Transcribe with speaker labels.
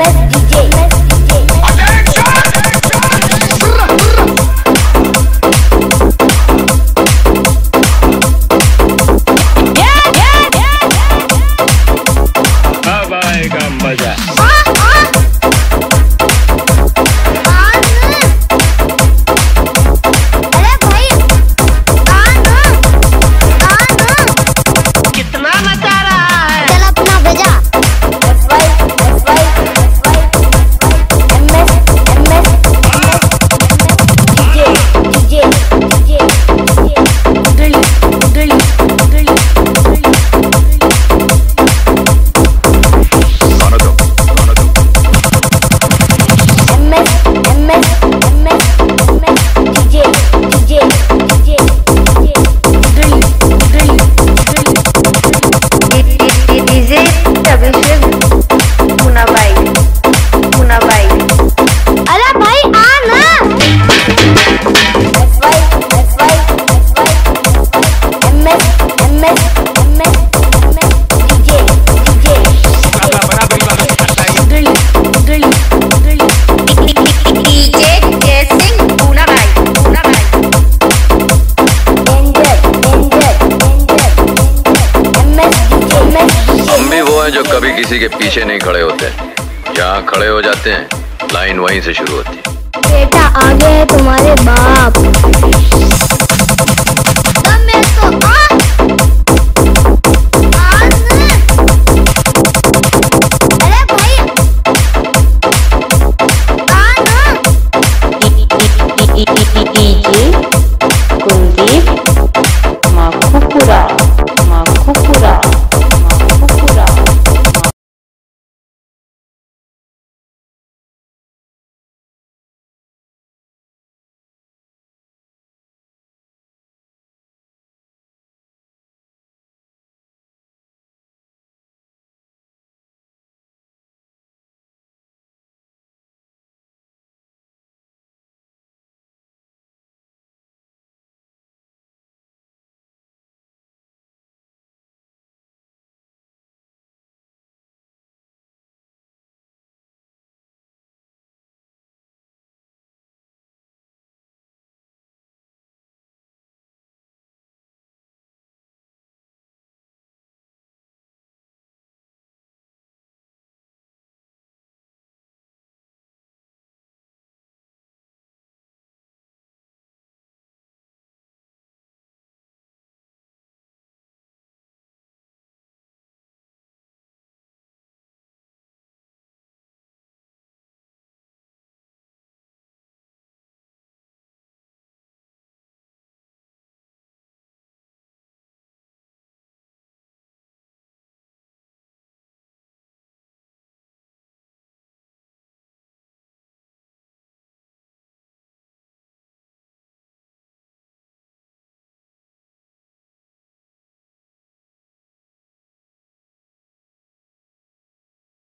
Speaker 1: MS DJ. किसी के पीछे नहीं खड़े होते। जहाँ खड़े हो जाते हैं, लाइन वहीं से शुरू होती है।
Speaker 2: बेटा, आगे है तुम्हारे बाप।